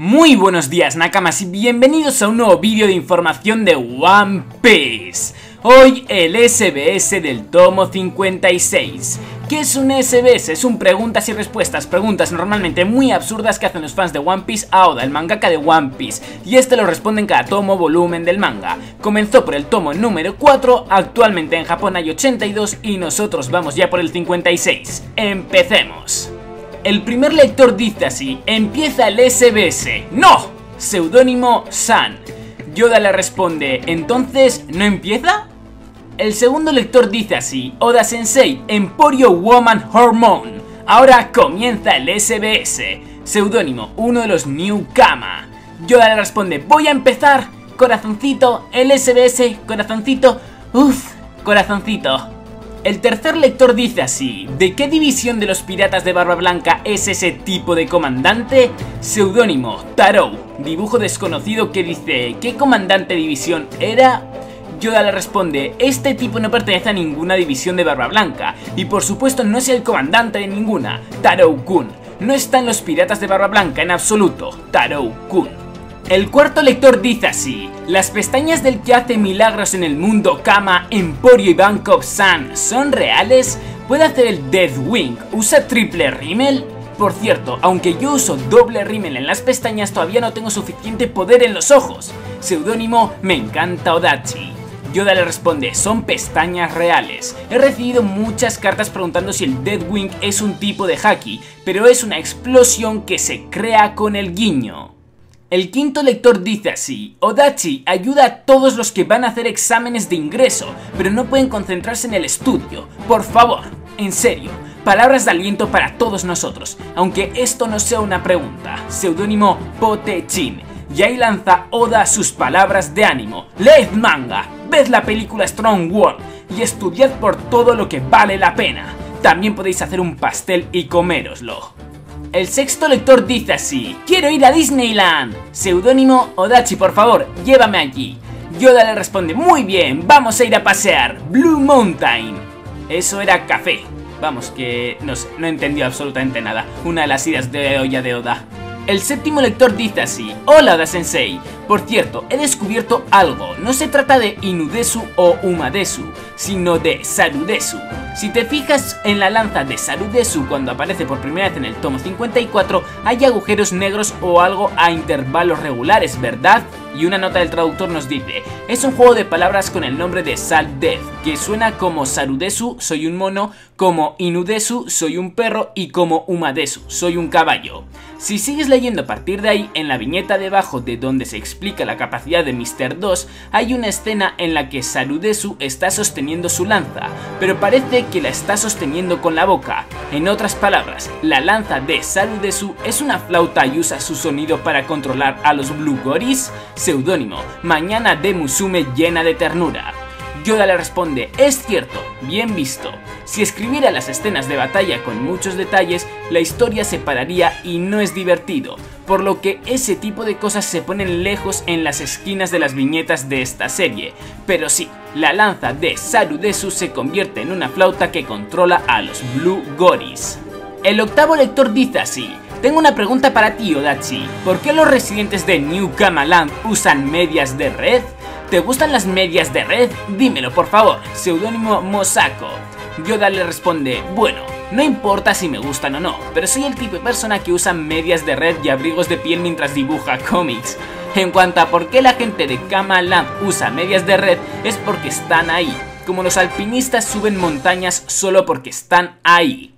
Muy buenos días Nakamas y bienvenidos a un nuevo vídeo de información de One Piece. Hoy el SBS del tomo 56. ¿Qué es un SBS? Es un preguntas y respuestas, preguntas normalmente muy absurdas que hacen los fans de One Piece a Oda, el mangaka de One Piece, y este lo responde en cada tomo volumen del manga. Comenzó por el tomo número 4, actualmente en Japón hay 82 y nosotros vamos ya por el 56. Empecemos. El primer lector dice así, empieza el SBS. ¡No! Seudónimo San. Yoda le responde, ¿entonces no empieza? El segundo lector dice así, Oda Sensei, Emporio Woman Hormone. Ahora comienza el SBS. Seudónimo, uno de los Newkama. Yoda le responde, voy a empezar. Corazoncito, el SBS, corazoncito. Uff, corazoncito. El tercer lector dice así, ¿de qué división de los piratas de Barba Blanca es ese tipo de comandante? Seudónimo, Tarot, dibujo desconocido que dice, ¿qué comandante división era? Yoda le responde, este tipo no pertenece a ninguna división de Barba Blanca, y por supuesto no es el comandante de ninguna, Tarot Kun. No están los piratas de Barba Blanca en absoluto, Tarot Kun. El cuarto lector dice así, las pestañas del que hace milagros en el mundo Kama, Emporio y Bank of Sun son reales, puede hacer el Deathwing, usa triple rímel. Por cierto, aunque yo uso doble rímel en las pestañas, todavía no tengo suficiente poder en los ojos. Seudónimo, me encanta Odachi. Yoda le responde, son pestañas reales. He recibido muchas cartas preguntando si el Deathwing es un tipo de haki, pero es una explosión que se crea con el guiño. El quinto lector dice así, Odachi ayuda a todos los que van a hacer exámenes de ingreso, pero no pueden concentrarse en el estudio. Por favor, en serio, palabras de aliento para todos nosotros, aunque esto no sea una pregunta. Seudónimo Potechin. Y ahí lanza Oda sus palabras de ánimo. Leed manga, ved la película Strong World y estudiad por todo lo que vale la pena. También podéis hacer un pastel y coméroslo. El sexto lector dice así, quiero ir a Disneyland. Seudónimo Odachi, por favor, llévame allí. Yoda le responde, muy bien, vamos a ir a pasear. Blue Mountain. Eso era café. Vamos, que no sé, no entendió absolutamente nada. Una de las ideas de olla de Oda. El séptimo lector dice así, Hola Oda Sensei, por cierto, he descubierto algo, no se trata de Inudesu o Umadesu, sino de Sarudesu. Si te fijas en la lanza de Sarudesu cuando aparece por primera vez en el tomo 54, hay agujeros negros o algo a intervalos regulares, ¿verdad? Y una nota del traductor nos dice, es un juego de palabras con el nombre de Sal Death, que suena como Sarudesu, soy un mono, como Inudesu, soy un perro, y como Umadesu, soy un caballo. Si sigues leyendo a partir de ahí, en la viñeta debajo de donde se explica la capacidad de Mr. 2, hay una escena en la que Sarudesu está sosteniendo su lanza, pero parece que la está sosteniendo con la boca. En otras palabras, la lanza de Sarudesu es una flauta y usa su sonido para controlar a los Blue Goris, seudónimo, mañana de Musume llena de ternura. Yoda le responde, es cierto, bien visto. Si escribiera las escenas de batalla con muchos detalles, la historia se pararía y no es divertido, por lo que ese tipo de cosas se ponen lejos en las esquinas de las viñetas de esta serie. Pero sí, la lanza de Sarudesu se convierte en una flauta que controla a los Blue Goris. El octavo lector dice así, tengo una pregunta para ti, Odachi. ¿Por qué los residentes de New Kamaland usan medias de red? ¿Te gustan las medias de red? Dímelo, por favor. Seudónimo Mosako. Yoda le responde, bueno, no importa si me gustan o no, pero soy el tipo de persona que usa medias de red y abrigos de piel mientras dibuja cómics. En cuanto a por qué la gente de Kamaland usa medias de red, es porque están ahí. Como los alpinistas suben montañas solo porque están ahí.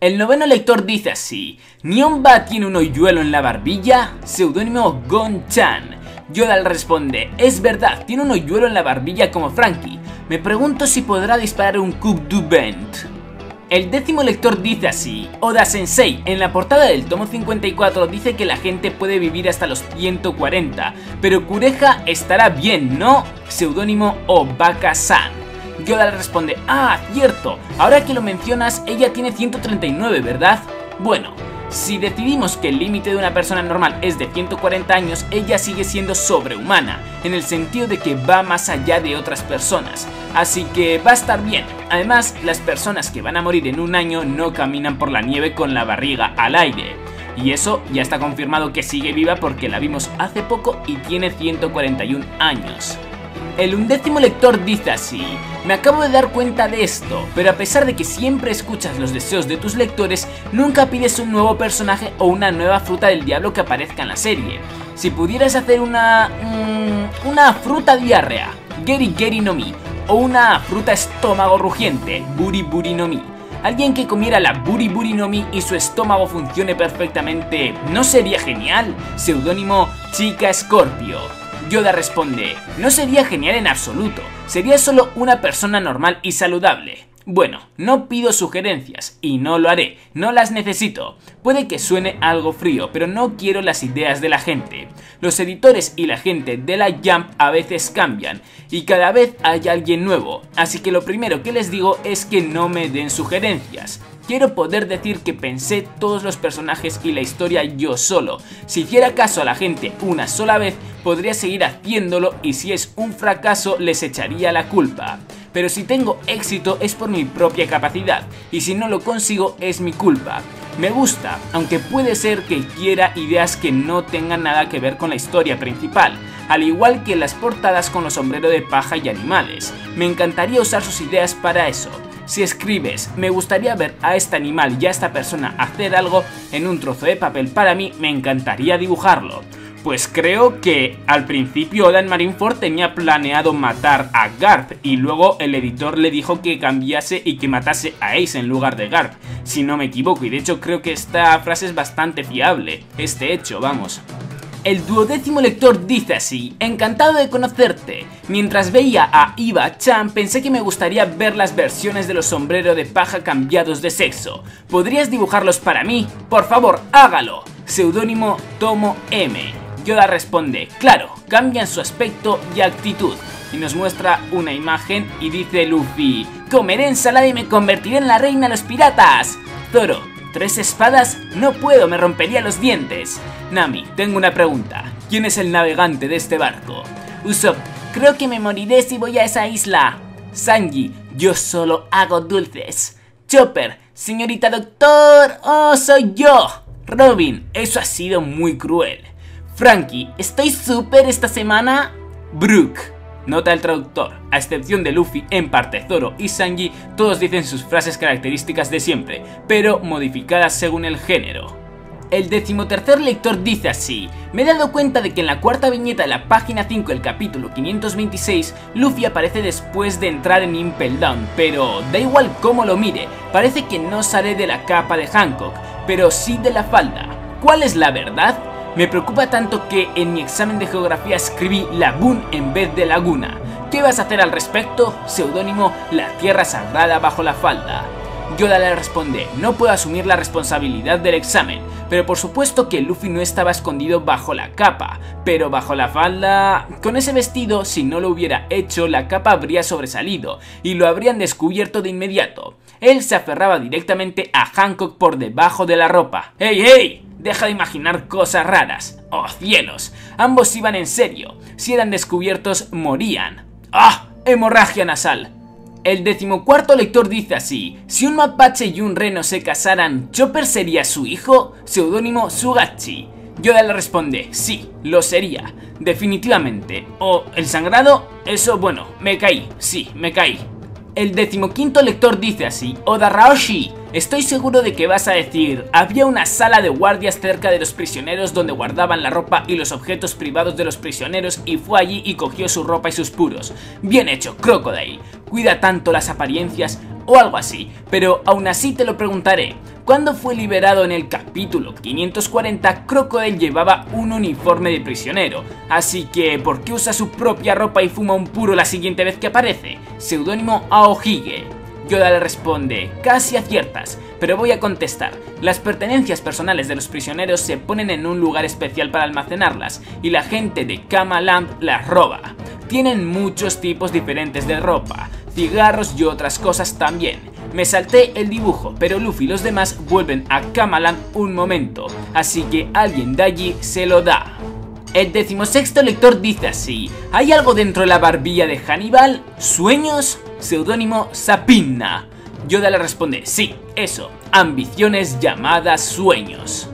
El noveno lector dice así, ¿Nyomba tiene un hoyuelo en la barbilla? Seudónimo Gon-chan. Yoda le responde, es verdad, tiene un hoyuelo en la barbilla como Frankie. Me pregunto si podrá disparar un Coup du Vent. El décimo lector dice así, Oda Sensei, en la portada del tomo 54 dice que la gente puede vivir hasta los 140, pero Kureha estará bien, ¿no? Seudónimo Obaka-san. Yoda le responde, ah, cierto, ahora que lo mencionas, ella tiene 139, ¿verdad? Bueno, si decidimos que el límite de una persona normal es de 140 años, ella sigue siendo sobrehumana, en el sentido de que va más allá de otras personas, así que va a estar bien. Además, las personas que van a morir en un año no caminan por la nieve con la barriga al aire. Y eso ya está confirmado que sigue viva porque la vimos hace poco y tiene 141 años. El undécimo lector dice así, me acabo de dar cuenta de esto, pero a pesar de que siempre escuchas los deseos de tus lectores, nunca pides un nuevo personaje o una nueva fruta del diablo que aparezca en la serie. Si pudieras hacer una... Mmm, una fruta diarrea, Geri Geri no Mi, o una fruta estómago rugiente, Buri Buri no Mi, alguien que comiera la Buri Buri no Mi y su estómago funcione perfectamente, ¿no sería genial? Seudónimo Chica Scorpio. Yoda responde, no sería genial en absoluto, sería solo una persona normal y saludable. Bueno, no pido sugerencias y no lo haré, no las necesito. Puede que suene algo frío, pero no quiero las ideas de la gente. Los editores y la gente de la Jump a veces cambian y cada vez hay alguien nuevo, así que lo primero que les digo es que no me den sugerencias. Quiero poder decir que pensé todos los personajes y la historia yo solo. Si hiciera caso a la gente una sola vez, podría seguir haciéndolo y si es un fracaso les echaría la culpa. Pero si tengo éxito es por mi propia capacidad y si no lo consigo es mi culpa. Me gusta, aunque puede ser que quiera ideas que no tengan nada que ver con la historia principal, al igual que las portadas con los sombreros de paja y animales. Me encantaría usar sus ideas para eso. Si escribes, me gustaría ver a este animal y a esta persona hacer algo en un trozo de papel para mí, me encantaría dibujarlo. Pues creo que al principio en Marineford tenía planeado matar a Garp y luego el editor le dijo que cambiase y que matase a Ace en lugar de Garp, si no me equivoco, y de hecho creo que esta frase es bastante fiable, este hecho, vamos. El duodécimo lector dice así, encantado de conocerte. Mientras veía a Iva Chan pensé que me gustaría ver las versiones de los sombreros de paja cambiados de sexo. ¿Podrías dibujarlos para mí? Por favor, hágalo. Seudónimo Tomo M. Yoda responde, claro, cambian su aspecto y actitud. Y nos muestra una imagen y dice Luffy, comeré ensalada y me convertiré en la reina de los piratas. Zoro, ¿Tres espadas? No puedo, me rompería los dientes. Nami, tengo una pregunta. ¿Quién es el navegante de este barco? Usopp, creo que me moriré si voy a esa isla. Sanji, yo solo hago dulces. Chopper, señorita doctor, oh, soy yo. Robin, eso ha sido muy cruel. Frankie, estoy súper esta semana. Brooke, Nota el traductor, a excepción de Luffy, en parte Zoro y Sanji, todos dicen sus frases características de siempre, pero modificadas según el género. El decimotercer lector dice así, me he dado cuenta de que en la cuarta viñeta de la página 5 del capítulo 526, Luffy aparece después de entrar en Impel Down, pero da igual cómo lo mire, parece que no sale de la capa de Hancock, pero sí de la falda. ¿Cuál es la verdad? Me preocupa tanto que en mi examen de geografía escribí Lagoon en vez de Laguna. ¿Qué vas a hacer al respecto? Seudónimo La Tierra Sagrada bajo la falda. Yoda le responde, no puedo asumir la responsabilidad del examen, pero por supuesto que Luffy no estaba escondido bajo la capa, pero bajo la falda... Con ese vestido, si no lo hubiera hecho, la capa habría sobresalido, y lo habrían descubierto de inmediato. Él se aferraba directamente a Hancock por debajo de la ropa. ¡Hey, hey! Deja de imaginar cosas raras. ¡Oh, cielos! Ambos iban en serio. Si eran descubiertos, morían. ¡Ah! Hemorragia nasal. El decimocuarto lector dice así, si un mapache y un reno se casaran, ¿Chopper sería su hijo? Seudónimo Sugachi. Yoda le responde, sí, lo sería, definitivamente. ¿O el sangrado? Eso, bueno, me caí, sí, me caí. El decimoquinto lector dice así, Oda Raoshi, estoy seguro de que vas a decir, había una sala de guardias cerca de los prisioneros donde guardaban la ropa y los objetos privados de los prisioneros y fue allí y cogió su ropa y sus puros. Bien hecho, Crocodile, cuida tanto las apariencias o algo así, pero aún así te lo preguntaré. Cuando fue liberado en el capítulo 540, Crocodile llevaba un uniforme de prisionero, así que ¿por qué usa su propia ropa y fuma un puro la siguiente vez que aparece? Seudónimo Aohige. Yoda le responde, casi aciertas, pero voy a contestar. Las pertenencias personales de los prisioneros se ponen en un lugar especial para almacenarlas, y la gente de Kama Lamp las roba. Tienen muchos tipos diferentes de ropa, cigarros y otras cosas también. Me salté el dibujo, pero Luffy y los demás vuelven a Kamaland un momento, así que alguien de allí se lo da. El decimosexto lector dice así, ¿hay algo dentro de la barbilla de Hannibal? ¿Sueños? Seudónimo Sapinna. Yoda le responde, sí, eso, ambiciones llamadas sueños.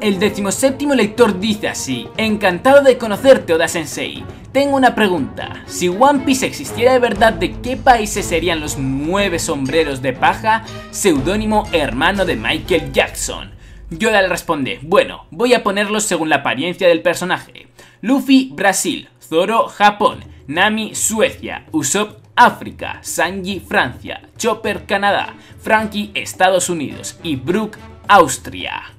El decimoséptimo lector dice así, encantado de conocerte Oda Sensei, tengo una pregunta, si One Piece existiera de verdad, ¿de qué países serían los nueve sombreros de paja? Seudónimo hermano de Michael Jackson. Yoda le responde, bueno, voy a ponerlos según la apariencia del personaje. Luffy, Brasil, Zoro, Japón, Nami, Suecia, Usopp, África, Sanji, Francia, Chopper, Canadá, Frankie, Estados Unidos y Brook, Austria.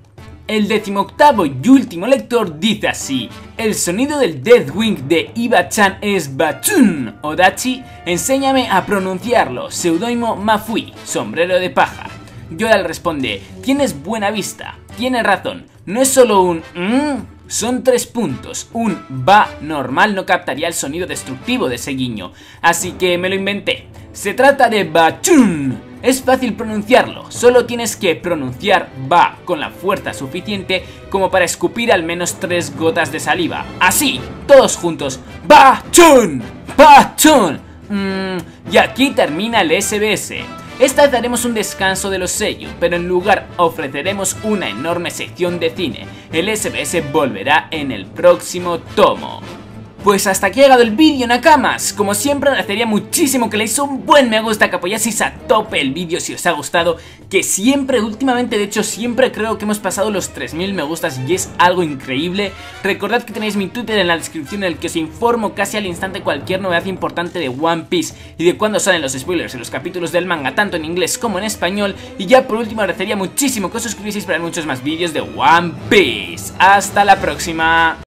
El decimoctavo y último lector dice así, el sonido del Deathwing de Iba-chan es Bachun. Odachi, enséñame a pronunciarlo, seudónimo Mafui, sombrero de paja. Yoda le responde, tienes buena vista, tienes razón, no es solo un mmm, son tres puntos, un ba normal no captaría el sonido destructivo de ese guiño, así que me lo inventé. Se trata de Bachun, es fácil pronunciarlo, solo tienes que pronunciar ba con la fuerza suficiente como para escupir al menos tres gotas de saliva. Así, todos juntos. Ba-chun, ba-chun. Mm, y aquí termina el SBS. Esta daremos un descanso de los sellos, pero en lugar ofreceremos una enorme sección de cine. El SBS volverá en el próximo tomo. Pues hasta aquí ha llegado el vídeo Nakamas, como siempre agradecería muchísimo que le hizo un buen me gusta, que apoyaseis a tope el vídeo si os ha gustado, que siempre, últimamente de hecho siempre creo que hemos pasado los 3000 me gustas y es algo increíble, recordad que tenéis mi Twitter en la descripción en el que os informo casi al instante cualquier novedad importante de One Piece y de cuándo salen los spoilers en los capítulos del manga, tanto en inglés como en español, y ya por último agradecería muchísimo que os suscribieseis para muchos más vídeos de One Piece, hasta la próxima.